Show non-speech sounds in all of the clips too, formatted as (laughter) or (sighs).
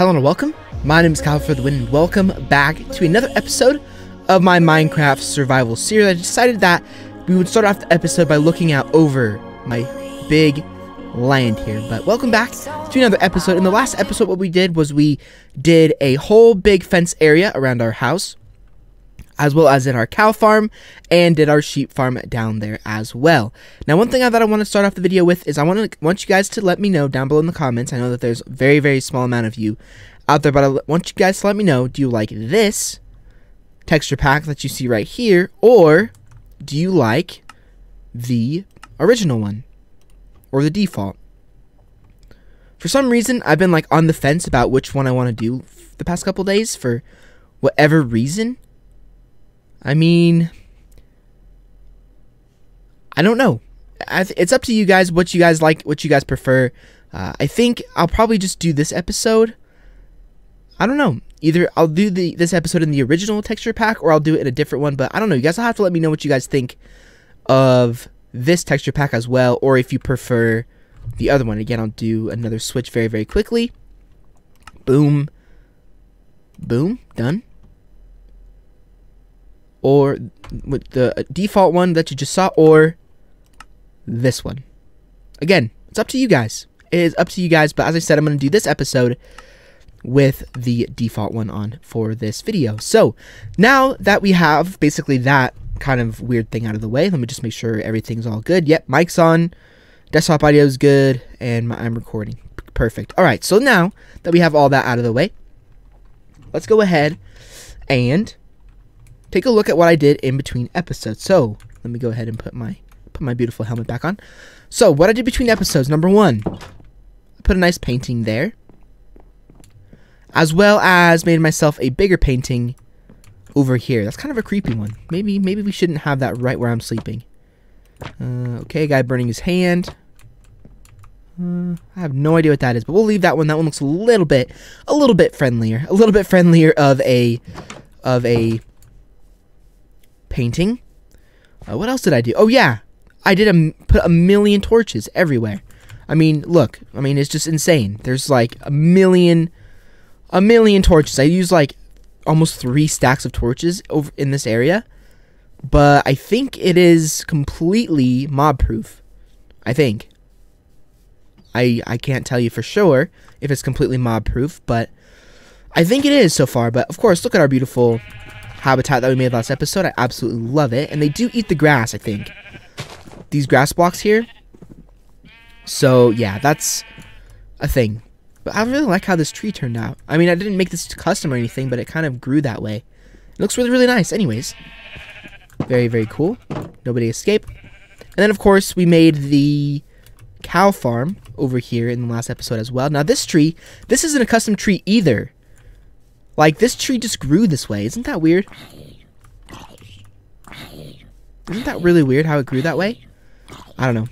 Hello and welcome. My name is Kyle for the win, and welcome back to another episode of my Minecraft survival series. I decided that we would start off the episode by looking out over my big land here. But welcome back to another episode. In the last episode, what we did was we did a whole big fence area around our house, as well as did our cow farm and did our sheep farm down there as well. Now, one thing that I want to start off the video with is I want to want you guys to let me know down below in the comments. I know that there's a very very small amount of you out there, but I want you guys to let me know: Do you like this texture pack that you see right here, or do you like the original one or the default? For some reason, I've been like on the fence about which one I want to do the past couple days for whatever reason. I mean, I don't know. It's up to you guys what you guys like, what you guys prefer. Uh, I think I'll probably just do this episode. I don't know. Either I'll do the this episode in the original texture pack, or I'll do it in a different one. But I don't know. You guys will have to let me know what you guys think of this texture pack as well, or if you prefer the other one. Again, I'll do another switch very very quickly. Boom. Boom. Done or with the uh, default one that you just saw or this one. Again, it's up to you guys. It is up to you guys, but as I said, I'm going to do this episode with the default one on for this video. So, now that we have basically that kind of weird thing out of the way, let me just make sure everything's all good. Yep, mic's on, desktop audio is good, and my, I'm recording. Perfect. All right, so now that we have all that out of the way, let's go ahead and take a look at what I did in between episodes. So let me go ahead and put my put my beautiful helmet back on. So what I did between episodes, number one, I put a nice painting there. As well as made myself a bigger painting over here. That's kind of a creepy one. Maybe maybe we shouldn't have that right where I'm sleeping. Uh, okay, guy burning his hand. Uh, I have no idea what that is, but we'll leave that one. That one looks a little bit, a little bit friendlier, a little bit friendlier of a, of a painting. Uh, what else did I do? Oh yeah, I did a put a million torches everywhere. I mean, look, I mean it's just insane. There's like a million, a million torches. I used like almost three stacks of torches over in this area, but I think it is completely mob proof. I think. I I can't tell you for sure if it's completely mob proof, but I think it is so far. But of course, look at our beautiful habitat that we made last episode. I absolutely love it. And they do eat the grass, I think. These grass blocks here. So, yeah, that's a thing. But I really like how this tree turned out. I mean, I didn't make this custom or anything, but it kind of grew that way. It looks really, really nice. Anyways, very, very cool. Nobody escape. And then, of course, we made the cow farm over here in the last episode as well. Now, this tree, this isn't a custom tree either. Like, this tree just grew this way. Isn't that weird? Isn't that really weird how it grew that way? I don't know.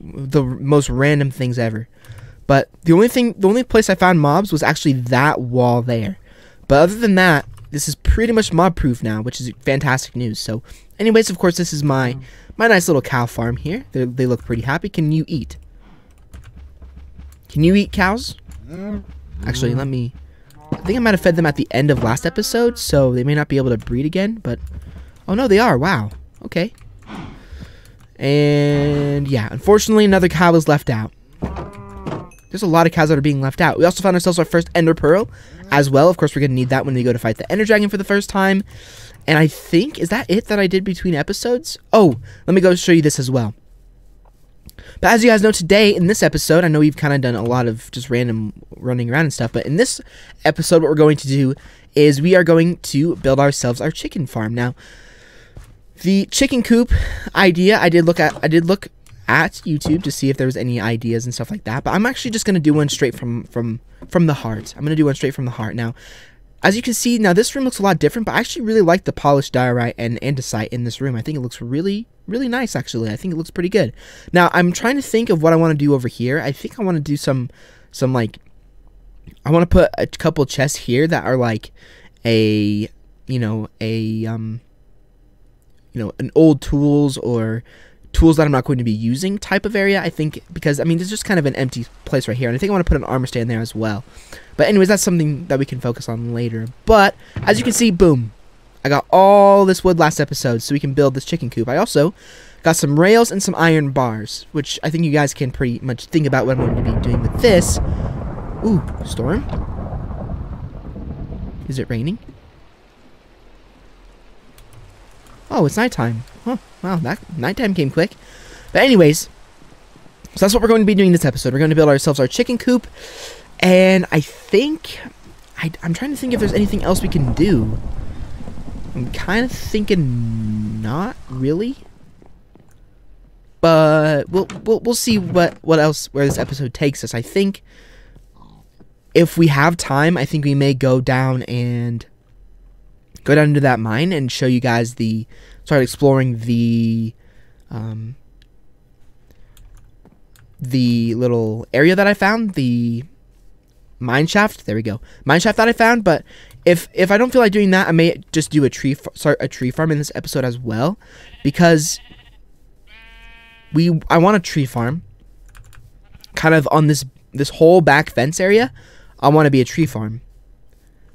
The most random things ever. But the only thing, the only place I found mobs was actually that wall there. But other than that, this is pretty much mob proof now, which is fantastic news. So, anyways, of course, this is my my nice little cow farm here. They they look pretty happy. Can you eat? Can you eat cows? Mm-hmm. Actually, let me I think I might have fed them at the end of last episode, so they may not be able to breed again, but... Oh, no, they are. Wow. Okay. And, yeah, unfortunately, another cow was left out. There's a lot of cows that are being left out. We also found ourselves our first Ender Pearl as well. Of course, we're going to need that when we go to fight the Ender Dragon for the first time. And I think, is that it that I did between episodes? Oh, let me go show you this as well. But as you guys know, today in this episode, I know we've kind of done a lot of just random running around and stuff, but in this episode, what we're going to do is we are going to build ourselves our chicken farm. Now, the chicken coop idea, I did look at, I did look at YouTube to see if there was any ideas and stuff like that, but I'm actually just going to do one straight from, from, from the heart. I'm going to do one straight from the heart. Now, as you can see, now this room looks a lot different, but I actually really like the polished diorite and andesite in this room. I think it looks really, really nice, actually. I think it looks pretty good. Now, I'm trying to think of what I want to do over here. I think I want to do some, some like, I want to put a couple chests here that are like a, you know, a, um, you know, an old tools or tools that I'm not going to be using type of area. I think because I mean there's just kind of an empty place right here, and I think I want to put an armor stand there as well. But anyways, that's something that we can focus on later. But as you can see, boom, I got all this wood last episode, so we can build this chicken coop. I also got some rails and some iron bars, which I think you guys can pretty much think about what I'm going to be doing with this. Ooh, storm. Is it raining? Oh, it's nighttime. Huh, wow, that nighttime came quick. But anyways, so that's what we're going to be doing this episode. We're going to build ourselves our chicken coop. And I think... I, I'm trying to think if there's anything else we can do. I'm kind of thinking not really. But we'll, we'll, we'll see what, what else, where this episode takes us. I think if we have time, I think we may go down and go down into that mine and show you guys the start exploring the um, the little area that I found, the mine shaft. There we go, mine shaft that I found. But if if I don't feel like doing that, I may just do a tree start a tree farm in this episode as well, because we I want a tree farm, kind of on this this whole back fence area. I want to be a tree farm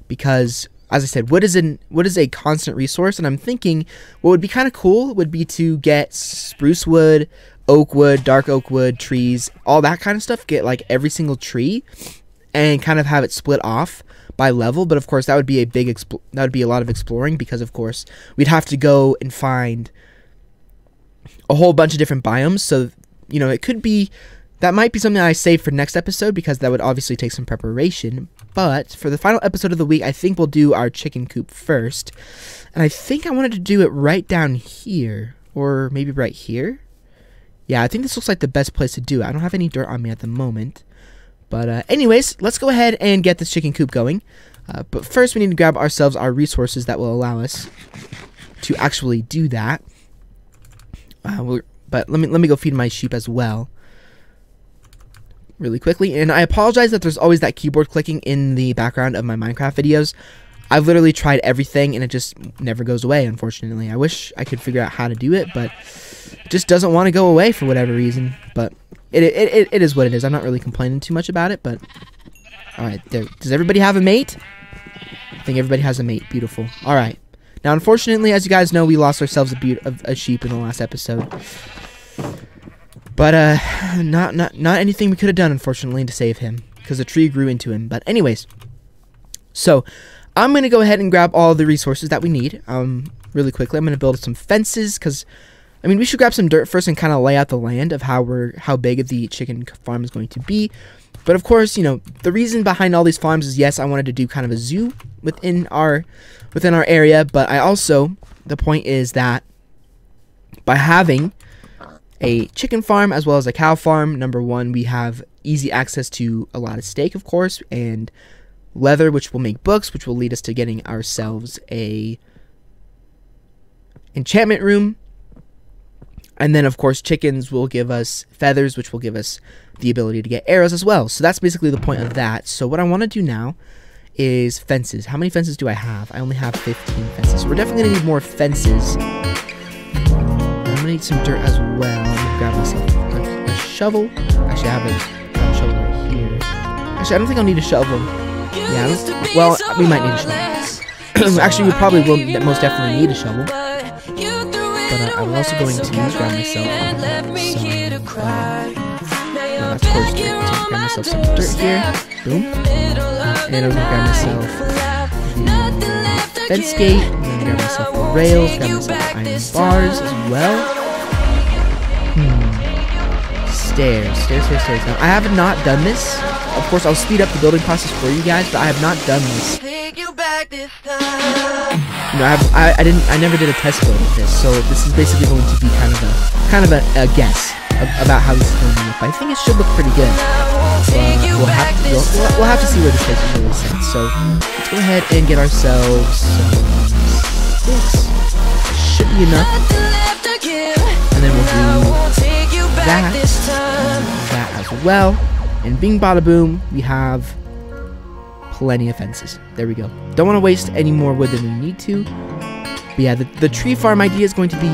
because as I said, wood is an wood is a constant resource, and I'm thinking what would be kind of cool would be to get spruce wood, oak wood, dark oak wood, trees, all that kind of stuff. Get like every single tree, and kind of have it split off by level. But of course, that would be a big that would be a lot of exploring because of course we'd have to go and find a whole bunch of different biomes. So you know, it could be that might be something I save for next episode because that would obviously take some preparation. But for the final episode of the week, I think we'll do our chicken coop first. And I think I wanted to do it right down here. Or maybe right here. Yeah, I think this looks like the best place to do it. I don't have any dirt on me at the moment. But uh, anyways, let's go ahead and get this chicken coop going. Uh, but first, we need to grab ourselves our resources that will allow us to actually do that. Uh, but let me let me go feed my sheep as well really quickly. And I apologize that there's always that keyboard clicking in the background of my Minecraft videos. I've literally tried everything and it just never goes away, unfortunately. I wish I could figure out how to do it, but it just doesn't want to go away for whatever reason. But it, it, it, it is what it is. I'm not really complaining too much about it, but... Alright, there. Does everybody have a mate? I think everybody has a mate. Beautiful. Alright. Now, unfortunately, as you guys know, we lost ourselves a, a, a sheep in the last episode. But uh, not not not anything we could have done, unfortunately, to save him because the tree grew into him. But anyways, so I'm gonna go ahead and grab all the resources that we need. Um, really quickly, I'm gonna build some fences because. I mean, we should grab some dirt first and kind of lay out the land of how we're how big the chicken farm is going to be. But of course, you know, the reason behind all these farms is yes, I wanted to do kind of a zoo within our within our area, but I also the point is that by having a chicken farm as well as a cow farm. Number one, we have easy access to a lot of steak, of course, and leather, which will make books, which will lead us to getting ourselves a enchantment room. And then, of course, chickens will give us feathers, which will give us the ability to get arrows as well. So that's basically the point of that. So what I want to do now is fences. How many fences do I have? I only have 15 fences. So we're definitely going to need more fences need some dirt as well. I'm gonna grab myself a, a shovel. Actually, I have a, a, shovel right here. Actually, I don't think I'll need a shovel. Yeah, well, we might need a shovel. (clears throat) Actually, we probably will most definitely need a shovel. But uh, I'm also going to grab myself some, uh, no, that's coarse dirt. Grab myself some dirt here. Boom. And I'm gonna grab myself the fence gate grab myself the rails, grab myself iron bars as well. Stairs, stairs, stairs, stairs. Now, I have not done this. Of course, I'll speed up the building process for you guys, but I have not done this. You know, I, have, I, I didn't, I never did a test build of this, so this is basically going to be kind of a, kind of a, a guess about how this is going to look. But I think it should look pretty good. But we'll have to, we'll, we'll have to see where this takes us really soon. So let's go ahead and get ourselves some should be enough. And then we'll do that, well. And bing bada boom, we have plenty of fences. There we go. Don't want to waste any more wood than we need to. But yeah, the, the tree farm idea is going to be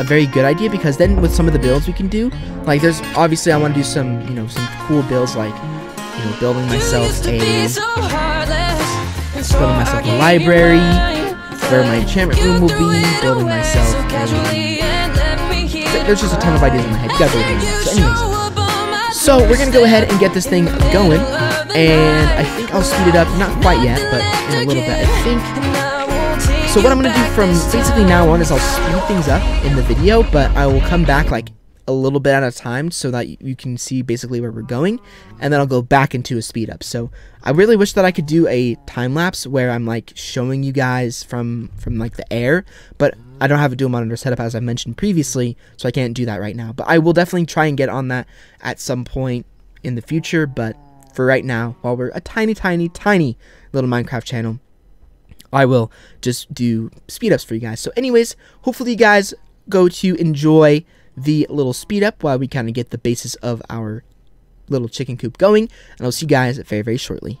a very good idea because then with some of the builds we can do, like there's obviously I want to do some you know some cool builds like you know building myself a building myself a library where my enchantment room will be, building myself. A, there's just a ton of ideas in my head. You guys are So anyways, so we're gonna go ahead and get this thing going, and I think I'll speed it up. Not quite yet, but in a little bit. I think so what I'm going to do from basically now on is I'll speed things up in the video, but I will come back like a little bit at a time so that you can see basically where we're going, and then I'll go back into a speed up. So I really wish that I could do a time lapse where I'm like showing you guys from from like the air, but I don't have a dual monitor setup as I mentioned previously, so I can't do that right now. But I will definitely try and get on that at some point in the future. But for right now, while we're a tiny, tiny, tiny little Minecraft channel, I will just do speed ups for you guys. So anyways, hopefully you guys go to enjoy the little speed up while we kind of get the basis of our little chicken coop going. And I'll see you guys very, very shortly.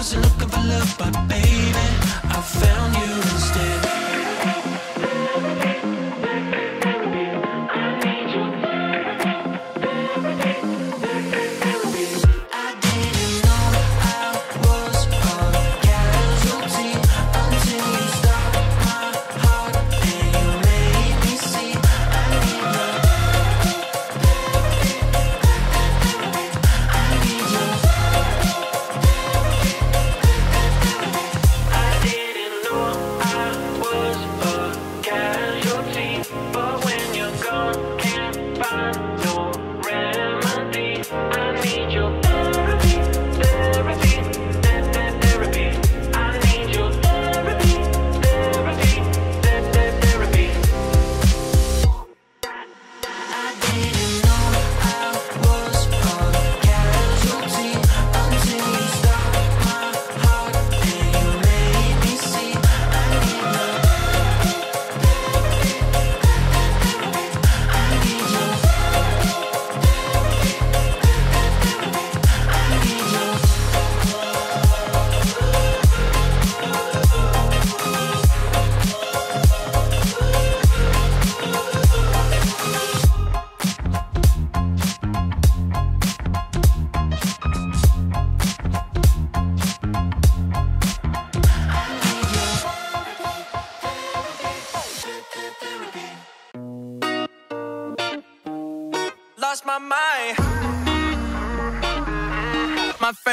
wasn't looking for love, but baby, I found you instead.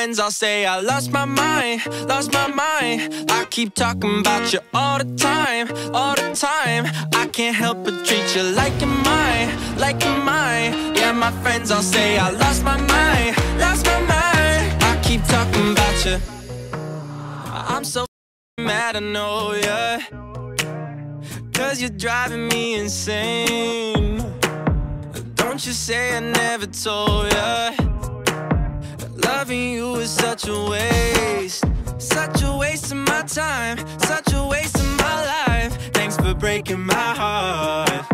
Friends all say I lost my mind, lost my mind. I keep talking about you all the time, all the time. I can't help but treat you like you're mine, like you're mine. Yeah, my friends all say I lost my mind, lost my mind. I keep talking about you. I'm so mad, I know, yeah. Cause you're driving me insane. Don't you say I never told ya Loving you is such a waste Such a waste of my time Such a waste of my life Thanks for breaking my heart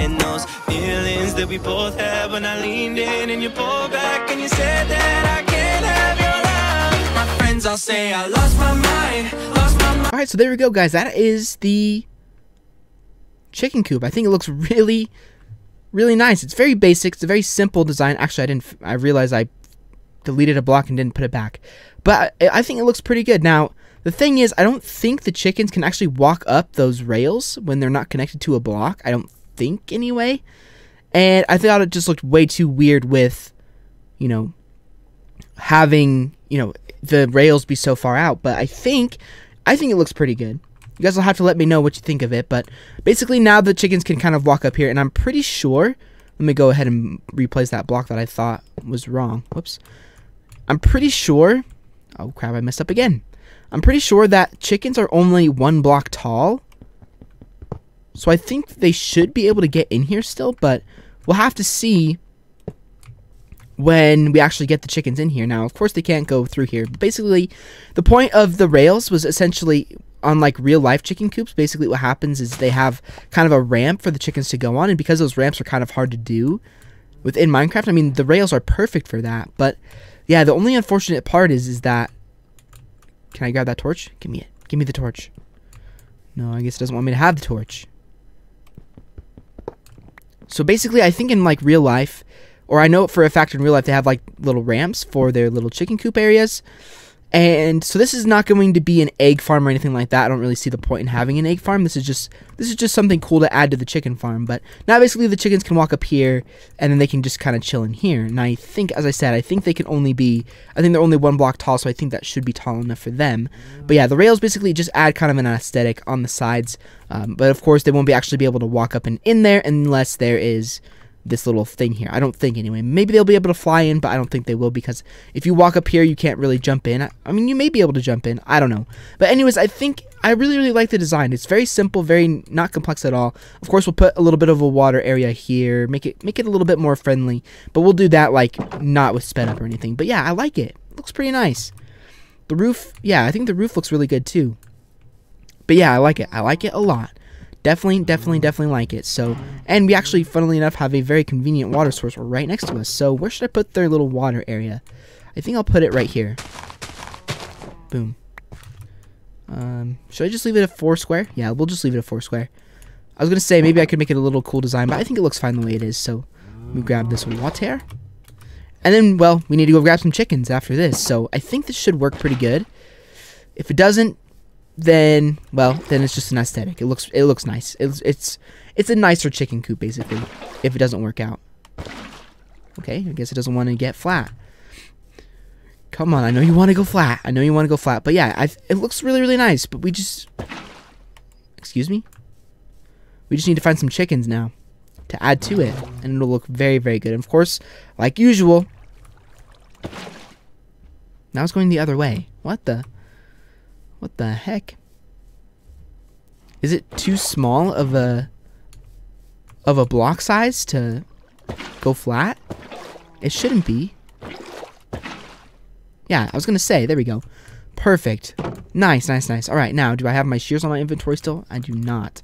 And those feelings that we both had when I leaned in and you pulled back and you said that I can't have your love. My friends all say I lost my mind, lost my mind. All right, so there we go, guys. That is the chicken coop. I think it looks really, really nice. It's very basic. It's a very simple design. Actually, I didn't. I realized I deleted a block and didn't put it back, but I, I think it looks pretty good. Now, the thing is, I don't think the chickens can actually walk up those rails when they're not connected to a block. I don't think, anyway. And I thought it just looked way too weird with, you know, having you know the rails be so far out. But I think, I think it looks pretty good. You guys will have to let me know what you think of it. But basically, now the chickens can kind of walk up here, and I'm pretty sure. Let me go ahead and replace that block that I thought was wrong. Whoops. I'm pretty sure. Oh crap! I messed up again. I'm pretty sure that chickens are only one block tall. So I think they should be able to get in here still, but we'll have to see when we actually get the chickens in here. Now, of course, they can't go through here. Basically, the point of the rails was essentially on like real life chicken coops. Basically, what happens is they have kind of a ramp for the chickens to go on, and because those ramps are kind of hard to do within Minecraft, I mean, the rails are perfect for that. But yeah, the only unfortunate part is is that can I grab that torch? Give me it. Give me the torch. No, I guess it doesn't want me to have the torch. So basically, I think in like real life, or I know for a fact in real life, they have like little ramps for their little chicken coop areas. And so this is not going to be an egg farm or anything like that. I don't really see the point in having an egg farm. This is just this is just something cool to add to the chicken farm. But now basically the chickens can walk up here and then they can just kind of chill in here. And I think, as I said, I think they can only be I think they're only one block tall, so I think that should be tall enough for them. But yeah, the rails basically just add kind of an aesthetic on the sides. Um, but of course, they won't be actually be able to walk up and in there unless there is this little thing here. I don't think anyway. Maybe they'll be able to fly in, but I don't think they will because if you walk up here, you can't really jump in. I mean, you may be able to jump in. I don't know. But anyways, I think I really, really like the design. It's very simple, very not complex at all. Of course, we'll put a little bit of a water area here, make it make it a little bit more friendly. But we'll do that like not with sped up or anything. But yeah, I like it. it looks pretty nice. The roof, yeah, I think the roof looks really good too. But yeah, I like it. I like it a lot definitely, definitely, definitely like it. So, and we actually, funnily enough, have a very convenient water source right next to us. So, where should I put their little water area? I think I'll put it right here. Boom. Um, should I just leave it a four square? Yeah, we'll just leave it a four square. I was gonna say maybe I could make it a little cool design, but I think it looks fine the way it is. So, we grab this water. And then, well, we need to go grab some chickens after this. So, I think this should work pretty good. If it doesn't, then well, then it's just an aesthetic. It looks it looks nice. It's it's it's a nicer chicken coop basically. If it doesn't work out. Okay, I guess it doesn't want to get flat. Come on, I know you want to go flat. I know you want to go flat, but yeah, I, it looks really really nice. But we just, excuse me, we just need to find some chickens now to add to it, and it'll look very very good. And of course, like usual, now it's going the other way. What the? What the heck? Is it too small of a of a block size to go flat? It shouldn't be. Yeah, I was gonna say, there we go. Perfect. Nice, nice, nice. Alright, now, do I have my shears on my inventory still? I do not.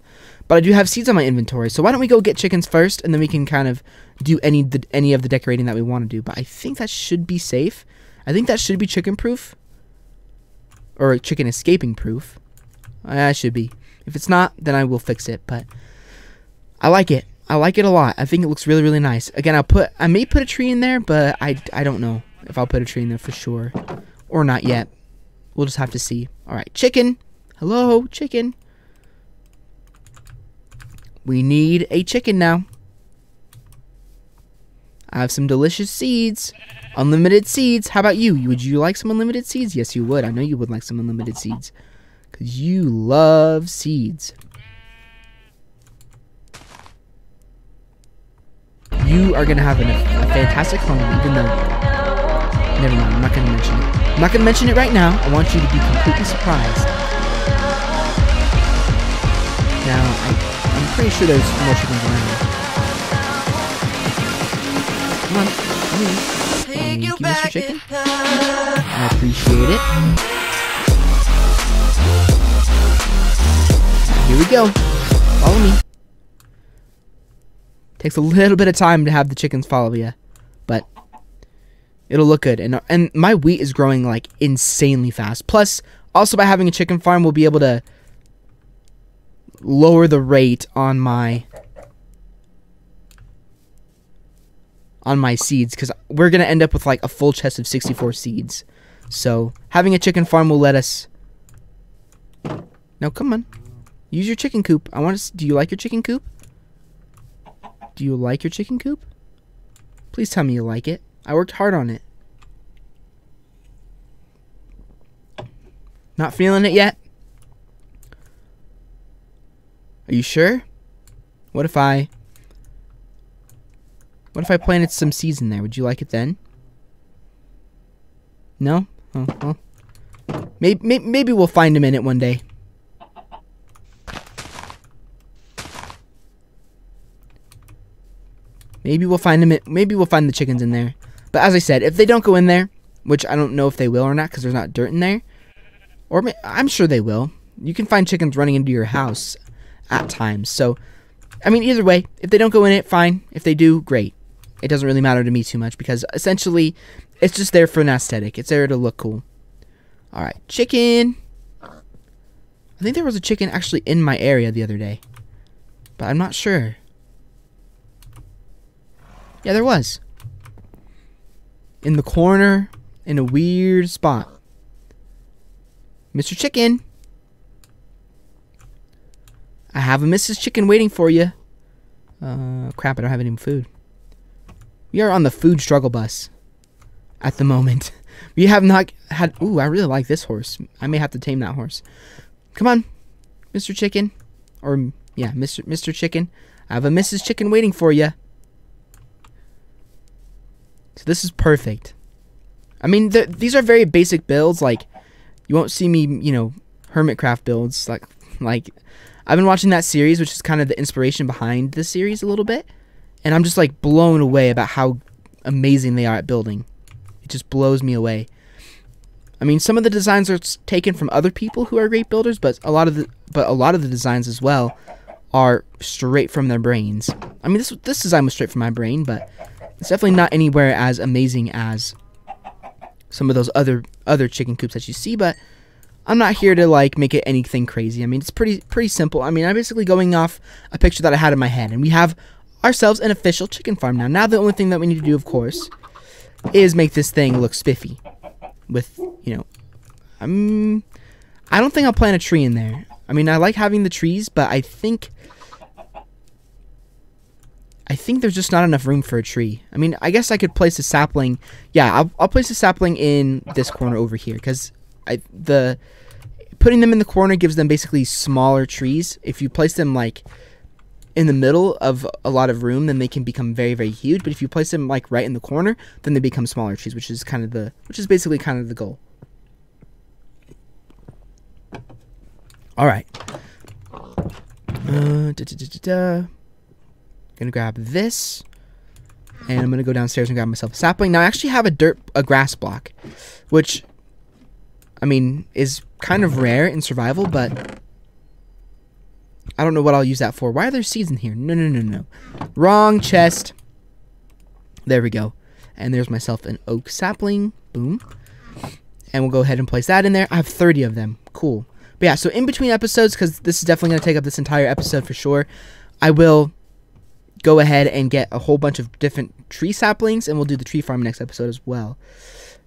But I do have seeds on my inventory, so why don't we go get chickens first, and then we can kind of do any the, any of the decorating that we want to do. But I think that should be safe. I think that should be chicken-proof or chicken escaping proof. I should be. If it's not, then I will fix it. But I like it. I like it a lot. I think it looks really, really nice. Again, I'll put. I may put a tree in there, but I, I don't know if I'll put a tree in there for sure, or not yet. We'll just have to see. All right, chicken. Hello, chicken. We need a chicken now. I have some delicious seeds. Unlimited seeds. How about you? Would you like some unlimited seeds? Yes, you would. I know you would like some unlimited seeds. Because you love seeds. You are going to have an, a fantastic home, even though... Never mind, I'm not going to mention it. I'm not going to mention it right now. I want you to be completely surprised. Now, I, I'm pretty sure there's more chickens around. Come on, come in. Thank you, Mr. Chicken. I appreciate it. Here we go. Follow me. Takes a little bit of time to have the chickens follow you, but it'll look good. And and my wheat is growing like insanely fast. Plus, also by having a chicken farm, we'll be able to lower the rate on my on my seeds because we're gonna end up with like a full chest of 64 seeds. So having a chicken farm will let us. No, come on, use your chicken coop. I want to. Do you like your chicken coop? Do you like your chicken coop? Please tell me you like it. I worked hard on it. Not feeling it yet? Are you sure? What if I... What if I planted some seeds in there? Would you like it then? No? Oh, well. Maybe, maybe, maybe we'll find them in it one day. Maybe we'll find them. Maybe we'll find the chickens in there. But as I said, if they don't go in there, which I don't know if they will or not, because there's not dirt in there, or I'm sure they will. You can find chickens running into your house at times. So, I mean, either way, if they don't go in it, fine. If they do, great. It doesn't really matter to me too much because essentially, it's just there for an aesthetic. It's there to look cool. All right, chicken. I think there was a chicken actually in my area the other day, but I'm not sure. Yeah, there was. In the corner, in a weird spot. Mr. Chicken. I have a Mrs. Chicken waiting for you. Uh, crap, I don't have any food. We are on the food struggle bus at the moment. (laughs) We have not had... Ooh, I really like this horse. I may have to tame that horse. Come on, Mr. Chicken. Or, yeah, Mr. Mr. Chicken. I have a Mrs. Chicken waiting for you. So this is perfect. I mean, the, these are very basic builds. Like, you won't see me, you know, Hermitcraft builds. Like, like I've been watching that series, which is kind of the inspiration behind the series a little bit. And I'm just, like, blown away about how amazing they are at building. It just blows me away. I mean, some of the designs are taken from other people who are great builders, but a lot of the but a lot of the designs as well are straight from their brains. I mean, this this design was straight from my brain, but it's definitely not anywhere as amazing as some of those other other chicken coops that you see, but I'm not here to like make it anything crazy. I mean, it's pretty pretty simple. I mean, I'm basically going off a picture that I had in my head, and we have ourselves an official chicken farm now. Now the only thing that we need to do, of course, is make this thing look spiffy. With you know, I'm. I don't think I'll plant a tree in there. I mean, I like having the trees, but I think I think there's just not enough room for a tree. I mean, I guess I could place a sapling. Yeah, I'll, I'll place a sapling in this corner over here because I the putting them in the corner gives them basically smaller trees. If you place them like in the middle of a lot of room, then they can become very very huge. But if you place them like right in the corner, then they become smaller trees, which is kind of the which is basically kind of the goal. All right. Uh, da, da, da, Gonna grab this. And I'm gonna go downstairs and grab myself a sapling. Now I actually have a dirt a grass block. Which I mean is kind of rare in survival, but I don't know what I'll use that for. Why are there seeds in here? No no no no. Wrong chest. There we go. And there's myself an oak sapling. Boom. And we'll go ahead and place that in there. I have 30 of them. Cool. But yeah, so in between episodes, because this is definitely going to take up this entire episode for sure, I will go ahead and get a whole bunch of different tree saplings, and we'll do the tree farm next episode as well.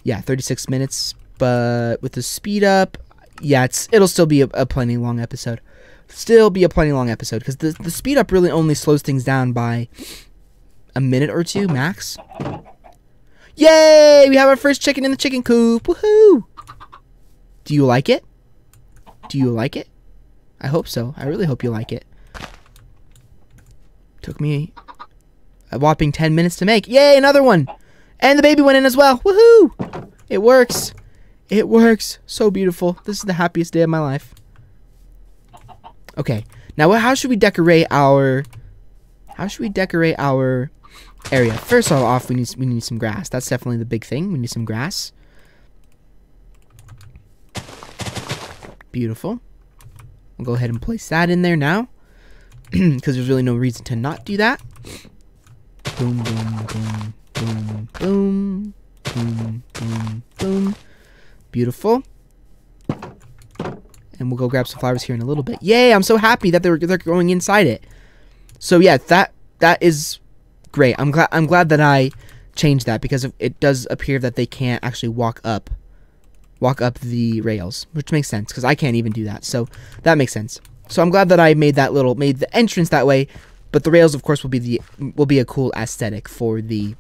Yeah, 36 minutes, but with the speed up, yeah, it's it'll still be a, a plenty long episode. Still be a plenty long episode because the the speed up really only slows things down by a minute or two max. Yay! We have our first chicken in the chicken coop. Woohoo! Do you like it? Do you like it? I hope so. I really hope you like it. Took me a whopping 10 minutes to make. Yay, another one. And the baby went in as well. Woohoo! It works. It works. So beautiful. This is the happiest day of my life. Okay. Now, how should we decorate our... How should we decorate our area? First of all, off, we need, we need some grass. That's definitely the big thing. We need some grass. Beautiful. We'll go ahead and place that in there now (clears throat) because there's really no reason to not do that. Boom, boom, boom, boom, boom, boom, boom, boom. Beautiful. And we'll go grab some flowers here in a little bit. Yay! I'm so happy that they're they're going inside it. So yeah, that that is great. I'm glad I'm glad that I changed that because it does appear that they can't actually walk up walk up the rails, which makes sense because I can't even do that. So that makes sense. So I'm glad that I made that little made the entrance that way, but the rails of course will be the will be a cool aesthetic for the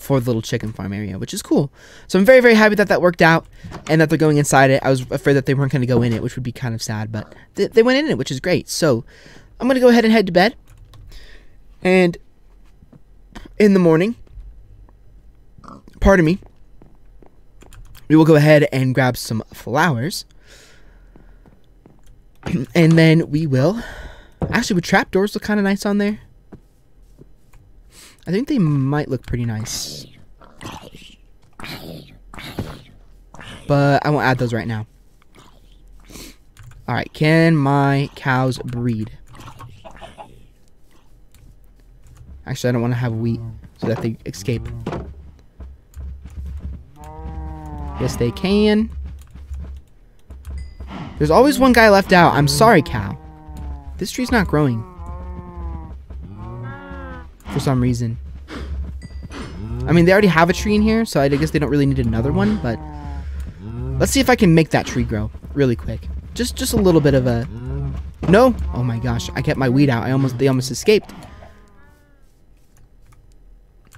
for the little chicken farm area, which is cool. So I'm very very happy that that worked out and that they're going inside it. I was afraid that they weren't going to go in it, which would be kind of sad, but they, they went in it, which is great. So I'm going to go ahead and head to bed. And in the morning, pardon me, we will go ahead and grab some flowers. (clears throat) and then we will... Actually, would trapdoors look kind of nice on there? I think they might look pretty nice. But I won't add those right now. Alright, can my cows breed? Actually, I don't want to have wheat so that they escape. Yes, they can. There's always one guy left out. I'm sorry, cow. This tree's not growing. For some reason. I mean, they already have a tree in here, so I guess they don't really need another one, but... Let's see if I can make that tree grow really quick. Just just a little bit of a... No! Oh my gosh, I kept my weed out. I almost They almost escaped.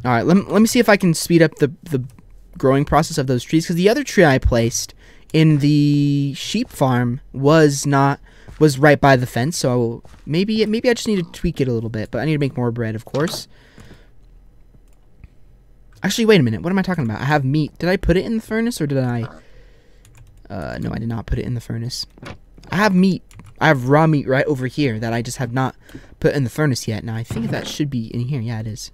Alright, let, let me see if I can speed up the, the growing process of those trees because the other tree I placed in the sheep farm was not was right by the fence so maybe maybe I just need to tweak it a little bit but I need to make more bread of course. Actually wait a minute. What am I talking about? I have meat. Did I put it in the furnace or did I uh, no I did not put it in the furnace. I have meat. I have raw meat right over here that I just have not put in the furnace yet. Now I think that should be in here. Yeah it is.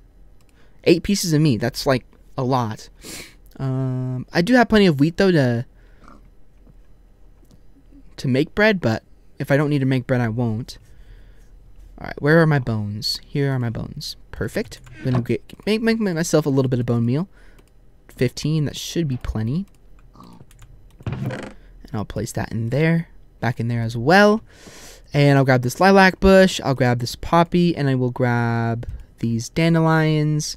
Eight pieces of meat. That's like a lot. Um, I do have plenty of wheat though to to make bread, but if I don't need to make bread, I won't. All right, where are my bones? Here are my bones. Perfect. I'm gonna get, make, make myself a little bit of bone meal. 15, that should be plenty. And I'll place that in there, back in there as well. And I'll grab this lilac bush, I'll grab this poppy, and I will grab these dandelions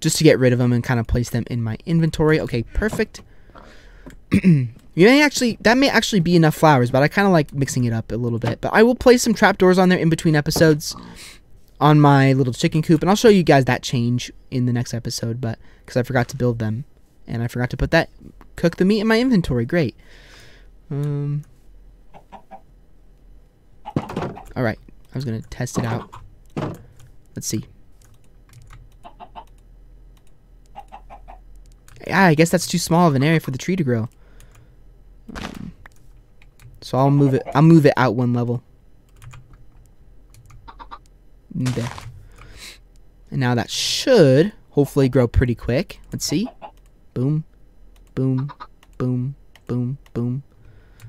just to get rid of them and kind of place them in my inventory. Okay, perfect. (clears throat) you may actually that may actually be enough flowers, but I kind of like mixing it up a little bit. But I will place some trapdoors on there in between episodes on my little chicken coop, and I'll show you guys that change in the next episode. But because I forgot to build them, and I forgot to put that cook the meat in my inventory. Great. Um. All right, I was gonna test it out. Let's see. yeah, I guess that's too small of an area for the tree to grow. Um, so I'll move it. I'll move it out one level. There. And now that should hopefully grow pretty quick. Let's see. Boom, boom, boom, boom, boom.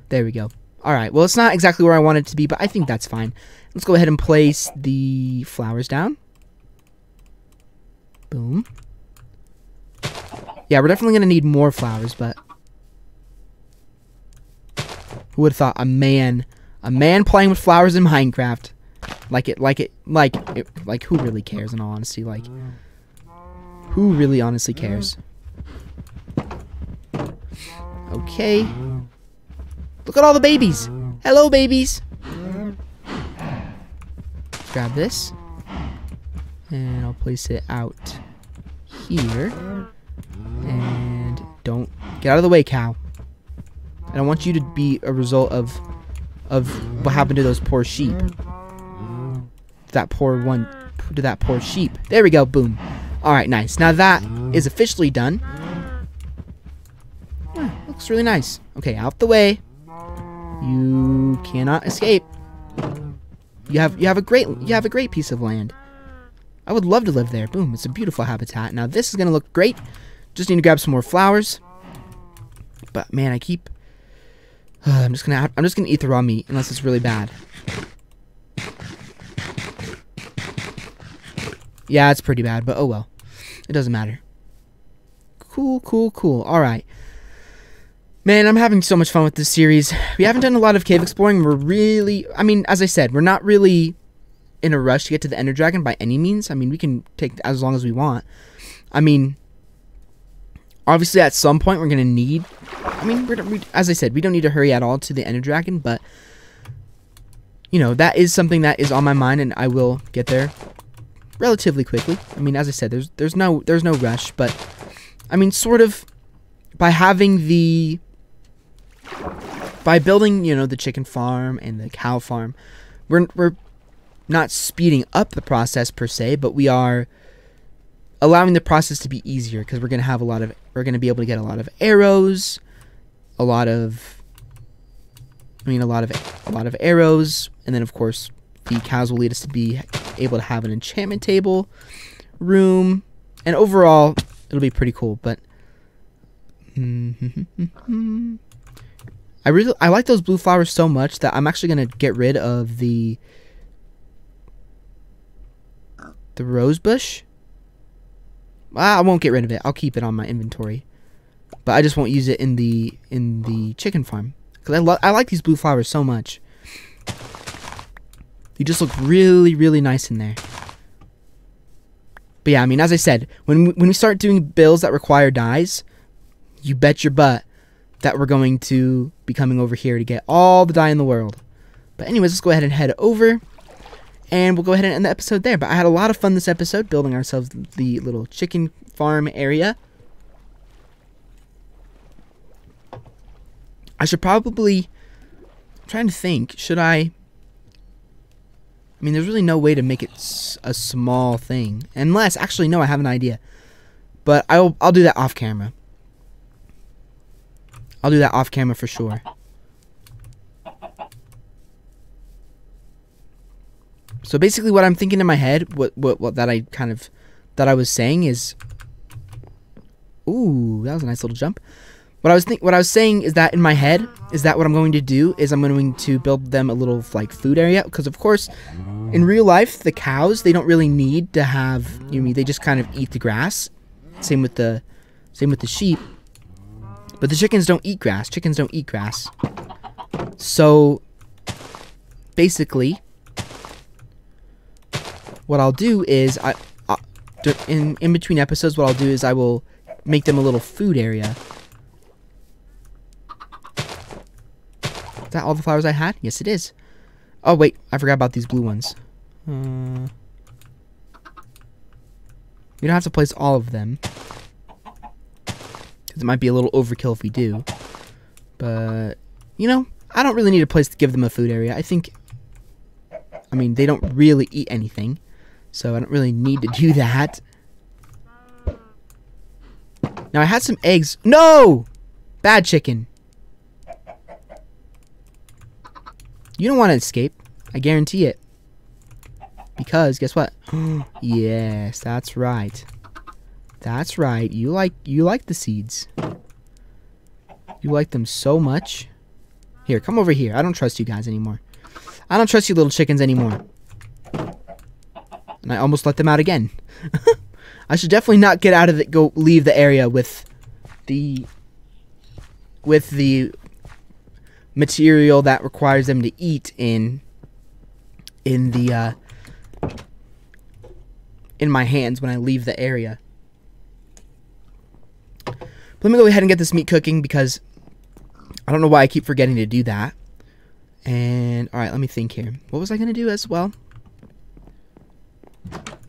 There we go. All right. Well, it's not exactly where I want it to be, but I think that's fine. Let's go ahead and place the flowers down. Boom. Yeah, we're definitely going to need more flowers, but... Who would have thought a man... A man playing with flowers in Minecraft. Like it, like it, like, it, like who really cares in all honesty? Like, who really honestly cares? Okay. Look at all the babies. Hello, babies. Grab this. And I'll place it out here. And don't get out of the way, cow. I want you to be a result of of what happened to those poor sheep. That poor one to that poor sheep. There we go, boom. Alright, nice. Now that is officially done. Yeah, looks really nice. Okay, out the way. You cannot escape. You have you have a great you have a great piece of land. I would love to live there. Boom, it's a beautiful habitat. Now this is gonna look great just need to grab some more flowers. But man, I keep. (sighs) I'm just gonna. I'm just gonna eat the raw meat unless it's really bad. Yeah, it's pretty bad, but oh well. It doesn't matter. Cool, cool, cool. All right. Man, I'm having so much fun with this series. We haven't done a lot of cave exploring. We're really, I mean, as I said, we're not really in a rush to get to the Ender Dragon by any means. I mean, we can take as long as we want. I mean, obviously, at some point, we're going to need, I mean, we, as I said, we don't need to hurry at all to the Ender Dragon, but, you know, that is something that is on my mind, and I will get there relatively quickly. I mean, as I said, there's there's no there's no rush, but I mean, sort of by having the by building, you know, the chicken farm and the cow farm, we're we're not speeding up the process per se, but we are allowing the process to be easier because we're going to have a lot of we're going to be able to get a lot of arrows, a lot of I mean a lot of a lot of arrows, and then of course the cows will lead us to be able to have an enchantment table room, and overall it'll be pretty cool. But (laughs) I really I like those blue flowers so much that I'm actually gonna get rid of the the rose bush. I won't get rid of it. I'll keep it on my inventory, but I just won't use it in the in the chicken farm because I I like these blue flowers so much. They just look really really nice in there. But yeah, I mean, as I said, when we, when we start doing builds that require dyes, you bet your butt that we're going to be coming over here to get all the dye in the world. But anyways, let's go ahead and head over. And we'll go ahead and end the episode there. But I had a lot of fun this episode building ourselves the little chicken farm area. I should probably... I'm trying to think. Should I... I mean, there's really no way to make it a small thing. Unless, actually, no, I have an idea. But I'll, I'll do that off camera. I'll do that off camera for sure. So basically what I'm thinking in my head, what, what, what that I kind of, that I was saying is, ooh, that was a nice little jump. What I was think, what I was saying is that in my head is that what I'm going to do is I'm going to build them a little like food area because of course, in real life the cows they don't really need to have you know they just kind of eat the grass. Same with the, same with the sheep. But the chickens don't eat grass. Chickens don't eat grass. So basically, what I'll do is I, I in in between episodes, what I'll do is I will make them a little food area. Is that all the flowers I had? Yes, it is. Oh, wait. I forgot about these blue ones. Uh, we don't have to place all of them. Because it might be a little overkill if we do. But, you know, I don't really need a place to give them a food area. I think, I mean, they don't really eat anything. So I don't really need to do that. Now, I had some eggs. No! Bad chicken. You don't want to escape. I guarantee it. Because, guess what? (gasps) yes, that's right. That's right. You like you like the seeds. You like them so much. Here, come over here. I don't trust you guys anymore. I don't trust you little chickens anymore. And I almost let them out again. (laughs) I should definitely not get out of the go leave the area with the with the material that requires them to eat in in the uh in my hands when I leave the area. But let me go ahead and get this meat cooking because I don't know why I keep forgetting to do that. And alright, let me think here. What was I gonna do as well?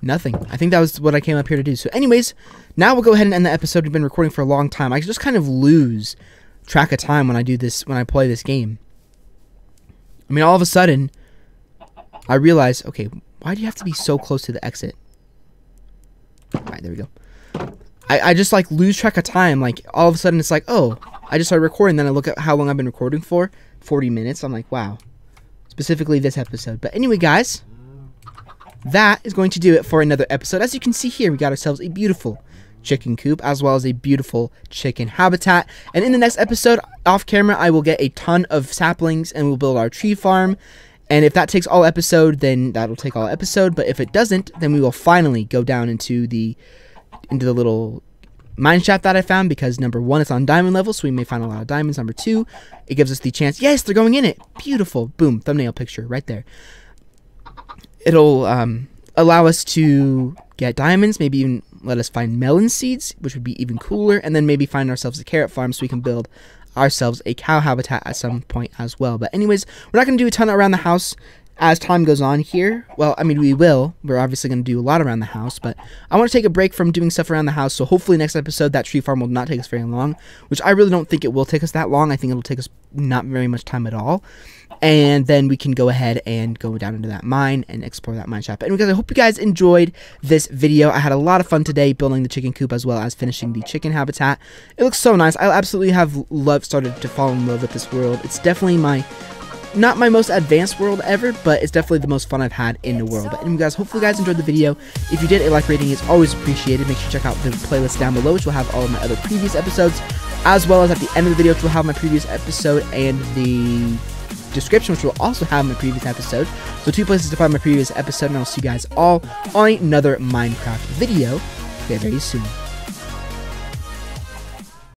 Nothing. I think that was what I came up here to do. So anyways, now we'll go ahead and end the episode. We've been recording for a long time. I just kind of lose track of time when I do this, when I play this game. I mean, all of a sudden, I realize, okay, why do you have to be so close to the exit? Alright, there we go. I, I just, like, lose track of time. Like, all of a sudden, it's like, oh, I just started recording. Then I look at how long I've been recording for. 40 minutes. I'm like, wow. Specifically this episode. But anyway, guys, that is going to do it for another episode. As you can see here, we got ourselves a beautiful chicken coop as well as a beautiful chicken habitat. And in the next episode, off camera, I will get a ton of saplings and we'll build our tree farm. And if that takes all episode, then that'll take all episode. But if it doesn't, then we will finally go down into the into the little mine shaft that I found because number one, it's on diamond level, so we may find a lot of diamonds. Number two, it gives us the chance. Yes, they're going in it. Beautiful. Boom. Thumbnail picture right there. It'll um, allow us to get diamonds, maybe even let us find melon seeds, which would be even cooler, and then maybe find ourselves a carrot farm so we can build ourselves a cow habitat at some point as well. But anyways, we're not going to do a ton around the house as time goes on here, well, I mean, we will. We're obviously going to do a lot around the house, but I want to take a break from doing stuff around the house. So hopefully, next episode, that tree farm will not take us very long, which I really don't think it will take us that long. I think it'll take us not very much time at all. And then we can go ahead and go down into that mine and explore that mine shaft. And guys, I hope you guys enjoyed this video. I had a lot of fun today building the chicken coop as well as finishing the chicken habitat. It looks so nice. I absolutely have love started to fall in love with this world. It's definitely my not my most advanced world ever, but it's definitely the most fun I've had in the world. But anyway, guys, hopefully you guys enjoyed the video. If you did, a like rating is always appreciated. Make sure you check out the playlist down below, which will have all of my other previous episodes, as well as at the end of the video, which will have my previous episode and the description, which will also have my previous episode. So two places to find my previous episode, and I'll see you guys all on another Minecraft video very, very soon.